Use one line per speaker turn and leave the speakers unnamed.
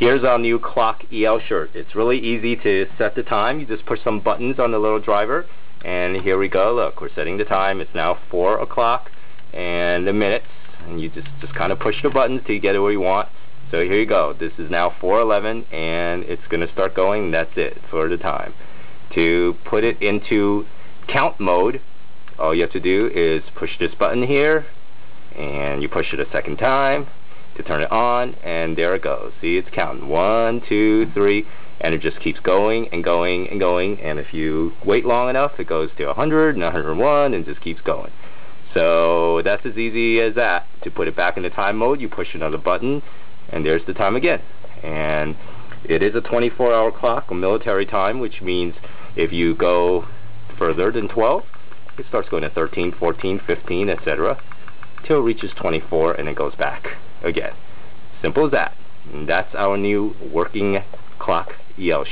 Here's our new clock EL shirt. It's really easy to set the time. You just push some buttons on the little driver, and here we go. Look, we're setting the time. It's now 4 o'clock and the minutes, and you just, just kind of push the buttons you get it where you want. So here you go. This is now 4.11, and it's going to start going. That's it for the time. To put it into count mode, all you have to do is push this button here, and you push it a second time to turn it on, and there it goes. See, it's counting. One, two, three, and it just keeps going and going and going, and if you wait long enough, it goes to 100 and 101 and just keeps going. So that's as easy as that. To put it back into time mode, you push another button, and there's the time again. And it is a 24-hour clock, a military time, which means if you go further than 12, it starts going to 13, 14, 15, etc., till it reaches 24, and it goes back again. Simple as that. And that's our new working clock EL